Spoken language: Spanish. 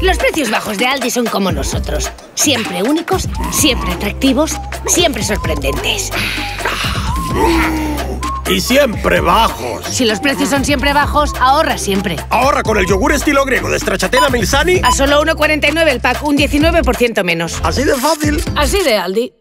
Los precios bajos de Aldi son como nosotros. Siempre únicos, siempre atractivos, siempre sorprendentes. Y siempre bajos. Si los precios son siempre bajos, ahorra siempre. Ahorra con el yogur estilo griego de Stracciatella Milsani. A solo 1,49 el pack, un 19% menos. Así de fácil. Así de Aldi.